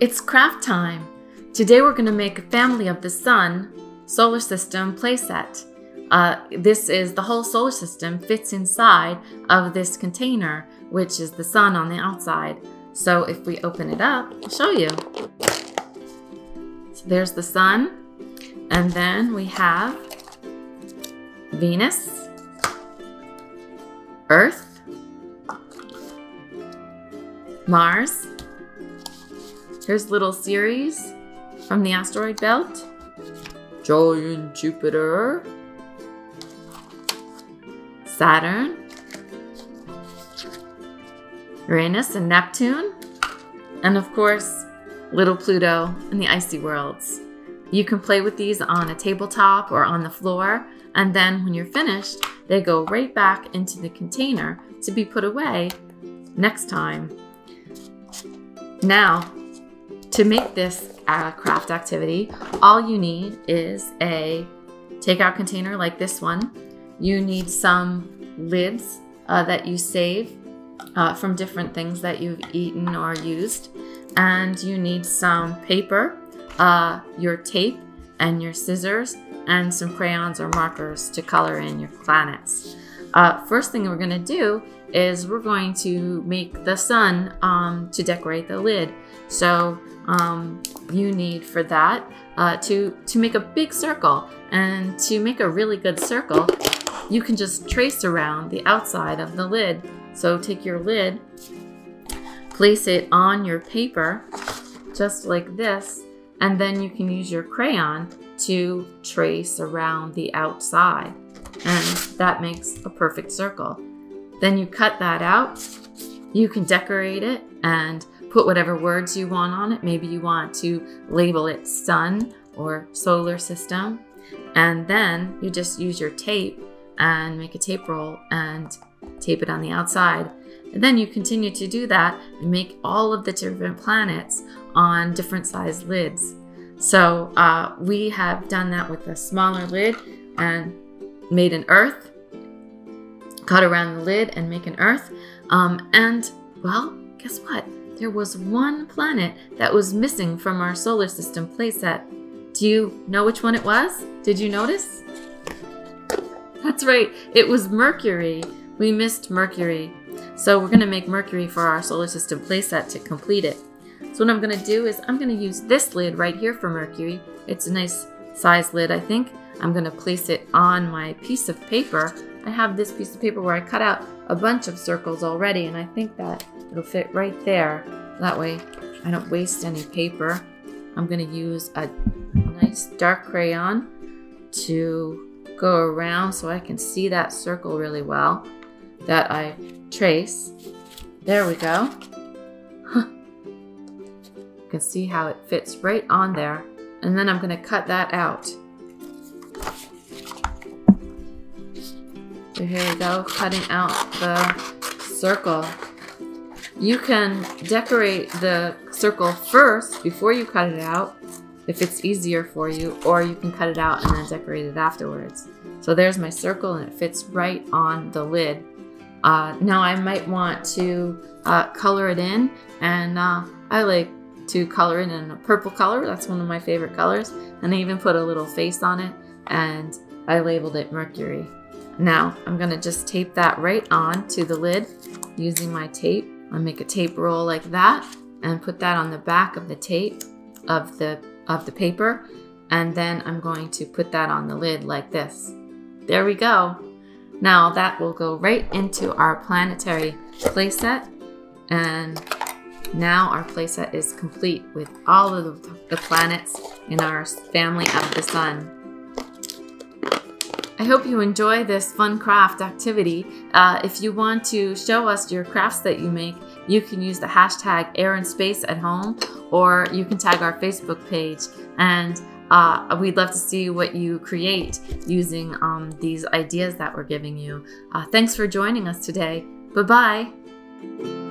It's craft time. Today we're going to make a family of the sun solar system playset. Uh, this is the whole solar system fits inside of this container, which is the sun on the outside. So if we open it up, I'll show you. So there's the sun, and then we have Venus, Earth, Mars. Here's little Ceres from the asteroid belt. Giant Jupiter. Saturn. Uranus and Neptune. And of course, little Pluto and the icy worlds. You can play with these on a tabletop or on the floor, and then when you're finished, they go right back into the container to be put away next time. Now, to make this uh, craft activity, all you need is a takeout container like this one. You need some lids uh, that you save uh, from different things that you've eaten or used. And you need some paper, uh, your tape, and your scissors, and some crayons or markers to color in your planets. Uh, first thing we're going to do is we're going to make the sun um, to decorate the lid. So um, you need for that uh, to, to make a big circle. And to make a really good circle, you can just trace around the outside of the lid. So take your lid, place it on your paper, just like this, and then you can use your crayon to trace around the outside. And that makes a perfect circle. Then you cut that out. You can decorate it and put whatever words you want on it. Maybe you want to label it sun or solar system. And then you just use your tape and make a tape roll and tape it on the outside. And then you continue to do that and make all of the different planets on different size lids. So uh, we have done that with a smaller lid and made an earth, cut around the lid and make an earth. Um, and well, guess what? There was one planet that was missing from our solar system playset. Do you know which one it was? Did you notice? That's right, it was Mercury. We missed Mercury. So we're gonna make Mercury for our solar system playset to complete it. So what I'm gonna do is I'm gonna use this lid right here for Mercury. It's a nice size lid, I think. I'm gonna place it on my piece of paper. I have this piece of paper where I cut out a bunch of circles already and I think that it'll fit right there. That way I don't waste any paper. I'm gonna use a nice dark crayon to go around so I can see that circle really well that I trace. There we go. you can see how it fits right on there. And then I'm going to cut that out. So here we go, cutting out the circle. You can decorate the circle first before you cut it out if it's easier for you, or you can cut it out and then decorate it afterwards. So there's my circle and it fits right on the lid. Uh, now I might want to uh, color it in and uh, I like to color it in a purple color. That's one of my favorite colors. And I even put a little face on it and I labeled it Mercury. Now I'm gonna just tape that right on to the lid using my tape. I'll make a tape roll like that and put that on the back of the tape of the of the paper and then I'm going to put that on the lid like this. There we go. Now that will go right into our planetary playset and now our playset is complete with all of the planets in our family of the sun. I hope you enjoy this fun craft activity. Uh, if you want to show us your crafts that you make, you can use the hashtag air and space at home or you can tag our Facebook page and uh, we'd love to see what you create using um, these ideas that we're giving you. Uh, thanks for joining us today. Bye bye.